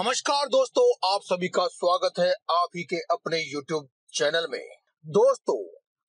नमस्कार दोस्तों, आप सभी का स्वागत है आप ही के अपने YouTube चैनल में। दोस्तों,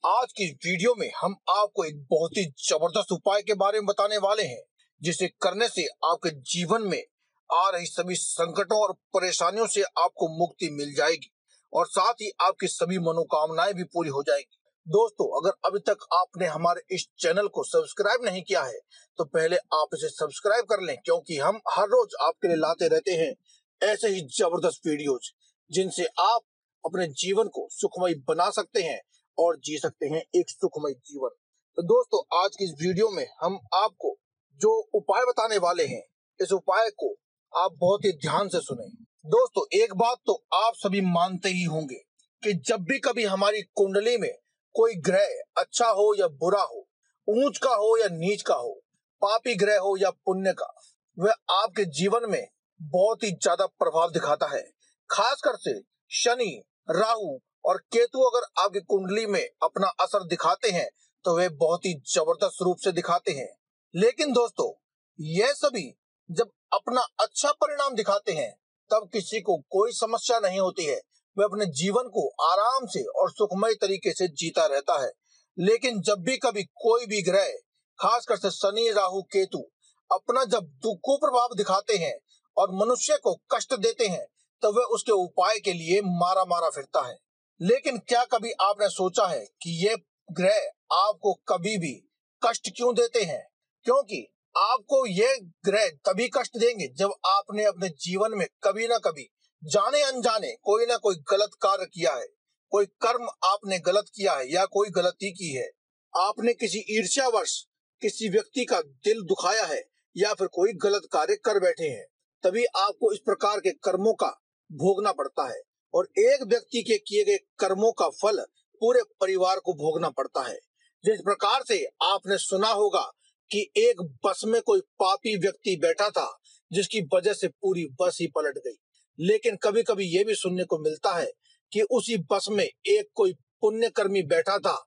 आज की वीडियो में हम आपको एक बहुत ही ज़बरदस्त उपाय के बारे में बताने वाले हैं, जिसे करने से आपके जीवन में आ रही सभी संकटों और परेशानियों से आपको मुक्ति मिल जाएगी और साथ ही आपकी सभी मनोकामनाएँ भी पूरी हो जाएगी। दोस्तों, अगर अभी तक आपने हमारे इस चैनल को सब्सक्राइब नहीं किया है तो पहले आप इसे सब्सक्राइब कर लें, क्योंकि हम हर रोज आपके लिए लाते रहते हैं ऐसे ही ज़बरदस्त वीडियोज़ जिनसे आप अपने जीवन को सुखमय बना सकते हैं और जी सकते हैं एक सुखमय जीवन। तो दोस्तों, आज की इस वीडियो में हम आपको जो उपाय बताने वाले हैं, इस उपाय को आप बहुत ही ध्यान से सुने। दोस्तों, एक बात तो आप सभी मानते ही होंगे कि जब भी कभी हमारी कुंडली में कोई ग्रह अच्छा हो या बुरा हो, ऊंच का हो या नीच का हो, पापी ग्रह हो या पुण्य का, वह आपके जीवन में बहुत ही ज़्यादा प्रभाव दिखाता है। खासकर से शनि, राहु और केतु अगर आपकी कुंडली में अपना असर दिखाते हैं तो वे बहुत ही ज़बरदस्त रूप से दिखाते हैं। लेकिन दोस्तों, यह सभी जब अपना अच्छा परिणाम दिखाते हैं, तब किसी को कोई समस्या नहीं होती है। वह अपने जीवन को आराम से और सुखमय तरीके से जीता रहता है। लेकिन जब भी कभी कोई भी ग्रह, खासकर से शनि, राहु, केतु, अपना जब दुखो प्रभाव दिखाते हैं और मनुष्य को कष्ट देते हैं तो वह उसके उपाय के लिए मारा मारा फिरता है। लेकिन क्या कभी आपने सोचा है कि ये ग्रह आपको कभी भी कष्ट क्यों देते हैं? क्योंकि आपको ये ग्रह तभी कष्ट देंगे जब आपने अपने जीवन में कभी ना कभी जाने अनजाने कोई ना कोई गलत कार्य किया है। कोई कर्म आपने गलत किया है या कोई गलती की है। आपने किसी ईर्ष्यावश किसी व्यक्ति का दिल दुखाया है या फिर कोई गलत कार्य कर बैठे हैं। तभी आपको इस प्रकार के कर्मों का भोगना पड़ता है और एक व्यक्ति के किए गए कर्मों का फल पूरे परिवार को भोगना पड़ता है। जिस प्रकार से आपने सुना होगा कि एक बस में कोई पापी व्यक्ति बैठा था, जिसकी वजह से पूरी बस ही पलट गई। लेकिन कभी कभी ये भी सुनने को मिलता है कि उसी बस में एक कोई पुण्यकर्मी बैठा था,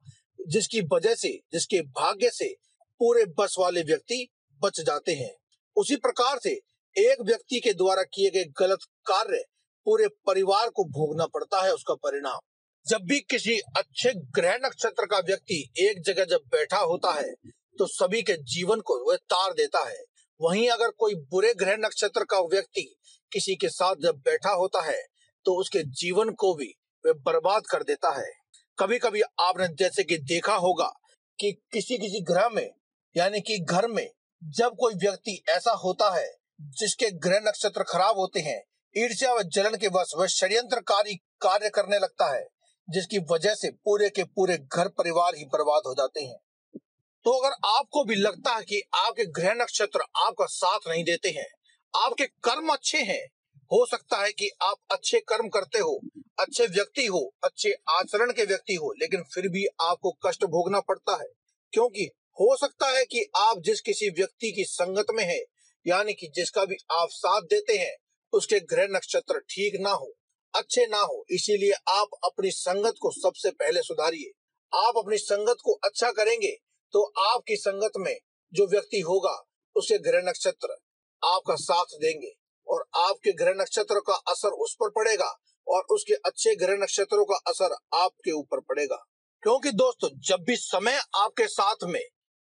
जिसकी वजह से, जिसके भाग्य से पूरे बस वाले व्यक्ति बच जाते हैं। उसी प्रकार से एक व्यक्ति के द्वारा किए गए गलत कार्य पूरे परिवार को भोगना पड़ता है उसका परिणाम। जब भी किसी अच्छे ग्रह नक्षत्र का व्यक्ति एक जगह जब बैठा होता है तो सभी के जीवन को वह तार देता है। वहीं अगर कोई बुरे ग्रह नक्षत्र का व्यक्ति किसी के साथ जब बैठा होता है तो उसके जीवन को भी वह बर्बाद कर देता है। कभी कभी आपने जैसे कि देखा होगा कि किसी किसी ग्रह में, यानी कि घर में, जब कोई व्यक्ति ऐसा होता है जिसके ग्रह नक्षत्र खराब होते हैं, ईर्ष्या व जलन के वश वह षड्यंत्रकारी कार्य करने लगता है, जिसकी वजह से पूरे के पूरे घर परिवार ही बर्बाद हो जाते हैं। तो अगर आपको भी लगता है कि आपके ग्रह नक्षत्र आपका साथ नहीं देते हैं, आपके कर्म अच्छे हैं, हो सकता है कि आप अच्छे कर्म करते हो, अच्छे व्यक्ति हो, अच्छे आचरण के व्यक्ति हो, लेकिन फिर भी आपको कष्ट भोगना पड़ता है, क्योंकि हो सकता है कि आप जिस किसी व्यक्ति की संगत में है यानी कि जिसका भी आप साथ देते हैं, उसके ग्रह नक्षत्र ठीक ना हो, अच्छे ना हो, इसीलिए आप अपनी संगत को सबसे पहले सुधारिए। आप अपनी संगत को अच्छा करेंगे तो आपकी संगत में जो व्यक्ति होगा, उसके ग्रह नक्षत्र आपका साथ देंगे और आपके ग्रह नक्षत्र का असर उस पर पड़ेगा और उसके अच्छे ग्रह नक्षत्रों का असर आपके ऊपर पड़ेगा। क्योंकि दोस्तों, जब भी समय आपके साथ में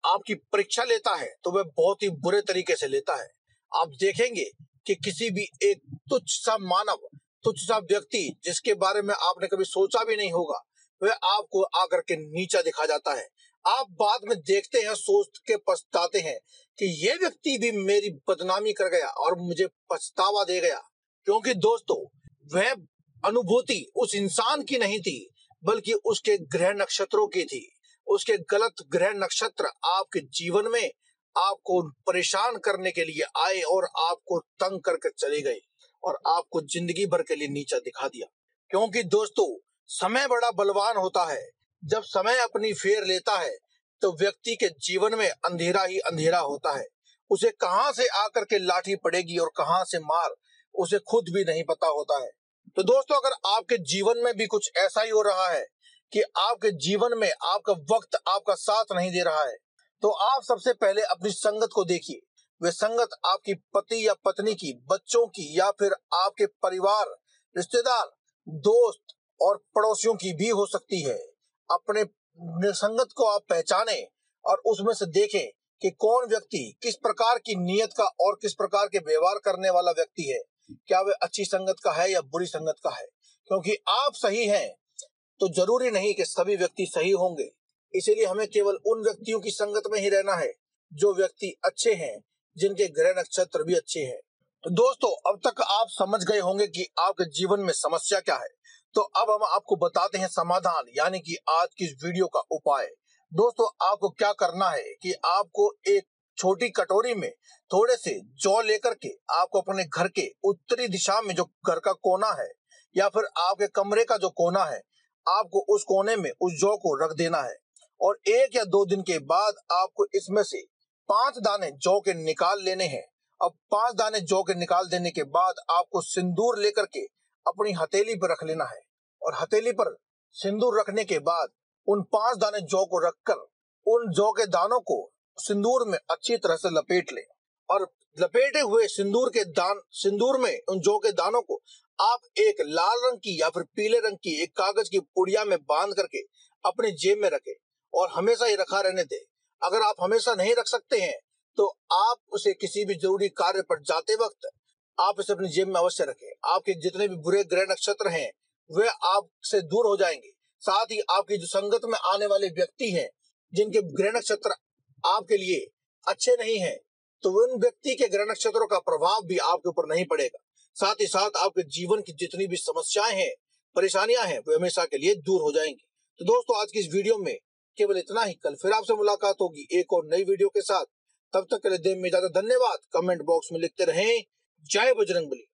आपकी परीक्षा लेता है तो वह बहुत ही बुरे तरीके से लेता है। आप देखेंगे कि किसी भी एक तुच्छ सा मानव, तुच्छ सा व्यक्ति जिसके बारे में आपने कभी सोचा भी नहीं होगा, वह आपको आकर के नीचा दिखा जाता है। आप बाद में देखते हैं, सोच के पछताते हैं कि ये व्यक्ति भी मेरी बदनामी कर गया और मुझे पछतावा दे गया। क्योंकि दोस्तों, वह अनुभूति उस इंसान की नहीं थी, बल्कि उसके ग्रह नक्षत्रों की थी। उसके गलत ग्रह नक्षत्र आपके जीवन में आपको परेशान करने के लिए आए और आपको तंग करके चले गए और आपको ज़िंदगी भर के लिए नीचा दिखा दिया। क्योंकि दोस्तों, समय बड़ा बलवान होता है। जब समय अपनी फेर लेता है तो व्यक्ति के जीवन में अंधेरा ही अंधेरा होता है। उसे कहाँ से आकर के लाठी पड़ेगी और कहाँ से मार, उसे खुद भी नहीं पता होता है। तो दोस्तों, अगर आपके जीवन में भी कुछ ऐसा ही हो रहा है कि आपके जीवन में, आपका वक्त, आपका साथ नहीं दे रहा है। तो आप सबसे पहले अपनी संगत को देखिए। वे संगत आपकी पति या पत्नी की, बच्चों की या फिर आपके परिवार, रिश्तेदार, दोस्त और पड़ोसियों की भी हो सकती है। अपने संगत को आप पहचाने और उसमें से देखें कि कौन व्यक्ति किस प्रकार की नियत का और किस प्रकार के व्यवहार करने वाला व्यक्ति है। क्या वे अच्छी संगत का है या बुरी संगत का है? क्योंकि आप सही हैं तो ज़रूरी नहीं कि सभी व्यक्ति सही होंगे। इसीलिए हमें केवल उन व्यक्तियों की संगत में ही रहना है, जो व्यक्ति अच्छे हैं, जिनके ग्रह नक्षत्र भी अच्छे हैं। तो दोस्तों, अब तक आप समझ गए होंगे कि आपके जीवन में समस्या क्या है। तो अब हम आपको बताते हैं समाधान, यानी कि आज की वीडियो का उपाय। दोस्तों, आपको क्या करना है कि आपको एक छोटी कटोरी में थोड़े से जौ लेकर के आपको अपने घर के उत्तरी दिशा में जो घर का कोना है, या फिर आपके कमरे का जो कोना है आपको उस कोने में, उस जौ को रख देना है। और एक या दो दिन के बाद आपको इसमें से पाँच दाने जौ के निकाल लेने हैं। अब पाँच दाने जौ के निकाल देने के बाद आपको सिंदूर लेकर के अपनी हथेली पर रख लेना है। और हथेली पर सिंदूर रखने के बाद उन पाँच दाने जौ को रखकर, उन जौ के दानों को सिंदूर में अच्छी तरह से लपेट लें। और लपेटे हुए सिंदूर के दान, सिंदूर में उन जौ के दानों को आप एक लाल रंग की या फिर पीले रंग की एक कागज़ की पुड़िया में बाँध करके अपने जेब में रखें और हमेशा ही रखा रहने दें। अगर आप हमेशा नहीं रख सकते हैं तो आप उसे किसी भी ज़रूरी कार्य पर जाते वक्त आप इसे अपनी जेब में अवश्य रखें। आपके जितने भी बुरे ग्रह नक्षत्र हैं, वे आपसे दूर हो जाएँगे। साथ ही आपकी जो संगत में आने वाले व्यक्ति हैं, जिनके ग्रह नक्षत्र आपके लिए अच्छे नहीं है तो उन व्यक्ति के ग्रह नक्षत्रों का प्रभाव भी आपके ऊपर नहीं पड़ेगा। साथ ही साथ आपके जीवन की जितनी भी समस्याएँ हैं, परेशानियाँ हैं, वे हमेशा के लिए दूर हो जाएँगी। तो दोस्तों, आज की इस वीडियो में केवल इतना ही। कल फिर आपसे मुलाकात होगी एक और नई वीडियो के साथ। तब तक के लिए देव में ज़्यादा धन्यवाद। कमेंट बॉक्स में लिखते रहें। जय बजरंग बली